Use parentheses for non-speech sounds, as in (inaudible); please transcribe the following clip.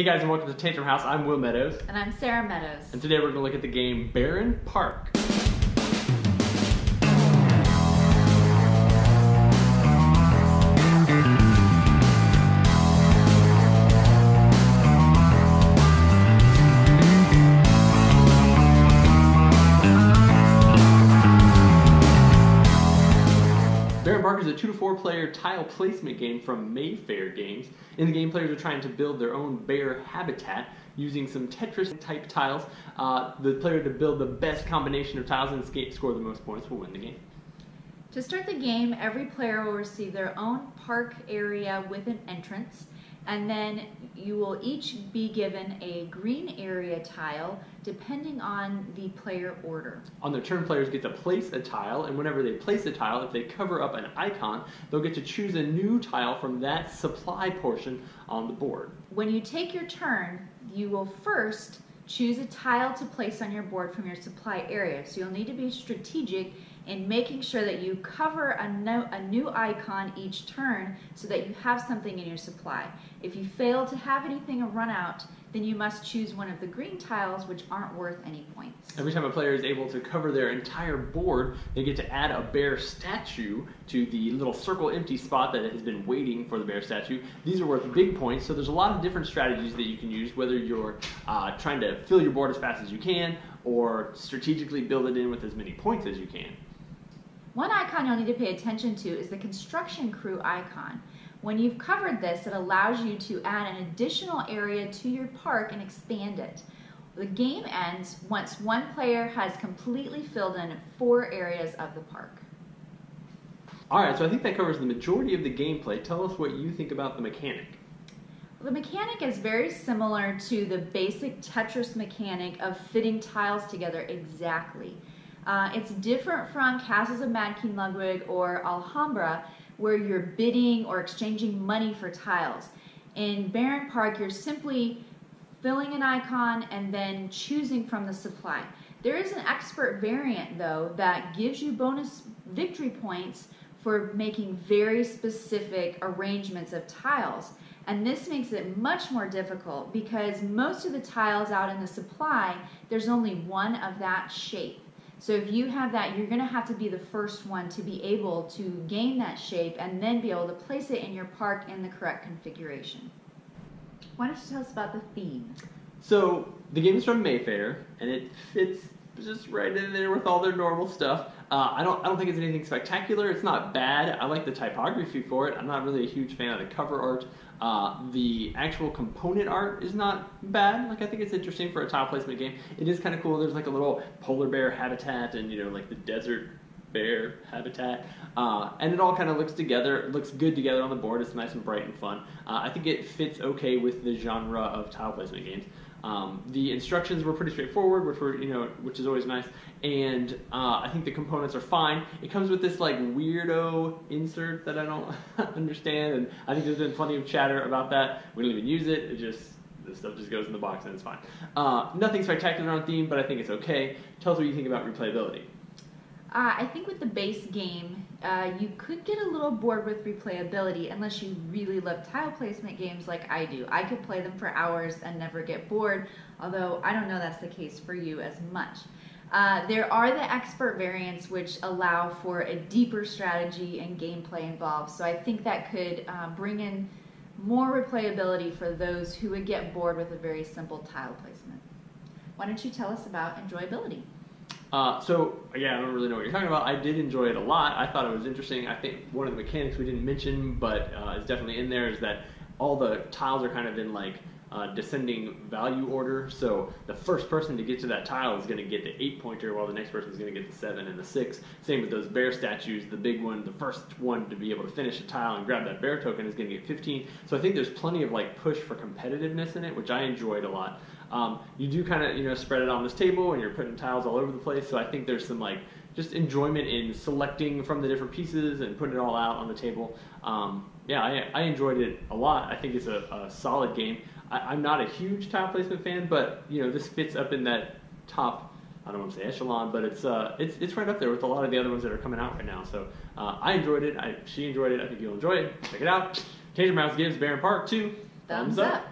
Hey guys, and welcome to Tantrum House. I'm Will Meadows, And I'm Sara Meadows. and today we're going to look at the game Barenpark. Is a two to four player tile placement game from Mayfair Games. In the game, players are trying to build their own bear habitat using some Tetris type tiles. Uh, the player to build the best combination of tiles and sca- score the most points will win the game. To start the game, every player will receive their own park area with an entrance, and then you will each be given a green area tile depending on the player order. On their turn, players get to place a tile, and whenever they place a tile, if they cover up an icon, they'll get to choose a new tile from that supply portion on the board. When you take your turn, you will first choose a tile to place on your board from your supply area. So you'll need to be strategic in making sure that you cover a, no, a new icon each turn so that you have something in your supply. If you fail to have anything run out, then you must choose one of the green tiles which aren't worth any points. Every time a player is able to cover their entire board, they get to add a bear statue to the little circle empty spot that has been waiting for the bear statue. These are worth big points, so there's a lot of different strategies that you can use, whether you're uh, trying to fill your board as fast as you can or strategically build it in with as many points as you can. One icon you'll need to pay attention to is the construction crew icon. When you've covered this, it allows you to add an additional area to your park and expand it. The game ends once one player has completely filled in four areas of the park. All right, so I think that covers the majority of the gameplay. Tell us what you think about the mechanic. The mechanic is very similar to the basic Tetris mechanic of fitting tiles together exactly. Uh, it's different from Castles of Mad King Ludwig or Alhambra, where you're bidding or exchanging money for tiles. In Barenpark, you're simply filling an icon and then choosing from the supply. There is an expert variant, though, that gives you bonus victory points for making very specific arrangements of tiles. And this makes it much more difficult because most of the tiles out in the supply, there's only one of that shape. So if you have that, you're going to have to be the first one to be able to gain that shape and then be able to place it in your park in the correct configuration. Why don't you tell us about the theme? So the game is from Mayfair, and it fits just right in there with all their normal stuff. Uh, I don't I don't think it's anything spectacular. It's not bad. I like the typography for it. I'm not really a huge fan of the cover art. Uh, the actual component art is not bad. Like I think it's interesting for a tile placement game. It is kind of cool. There's like a little polar bear habitat, and you know like the desert bear habitat, uh, and it all kind of looks together. Looks good together on the board. It's nice and bright and fun. Uh, I think it fits okay with the genre of tile placement games. Um, the instructions were pretty straightforward, which were you know, which is always nice, and uh, I think the components are fine. It comes with this like weirdo insert that I don't (laughs) understand, and I think there's been plenty of chatter about that. We don't even use it. It just the stuff just goes in the box and it's fine. Uh, nothing spectacular on theme, but I think it's okay. Tell us what you think about replayability. Uh, I think with the base game, uh, you could get a little bored with replayability unless you really love tile placement games like I do. I could play them for hours and never get bored, although I don't know that's the case for you as much. Uh, there are the expert variants which allow for a deeper strategy and gameplay involved, so I think that could uh, bring in more replayability for those who would get bored with a very simple tile placement. Why don't you tell us about enjoyability? Uh, so again, I don't really know what you're talking about. I did enjoy it a lot. I thought it was interesting. I think one of the mechanics we didn't mention, but uh, is definitely in there, is that all the tiles are kind of in like uh, descending value order. So the first person to get to that tile is going to get the eight pointer, while the next person is going to get the seven and the six. Same with those bear statues. The big one, the first one to be able to finish a tile and grab that bear token is going to get 15. So I think there's plenty of like push for competitiveness in it, which I enjoyed a lot. Um, you do kind of you know spread it on this table and you're putting tiles all over the place. So I think there's some like just enjoyment in selecting from the different pieces and putting it all out on the table. Um, yeah, I, I enjoyed it a lot. I think it's a, a solid game. I, am not a huge tile placement fan, but you know this fits up in that top. I don't want to say echelon, but it's uh, it's it's right up there with a lot of the other ones that are coming out right now. So uh, I enjoyed it. I, she enjoyed it. I think you'll enjoy it. Check it out. Tantrum House gives Barenpark two Thumbs up.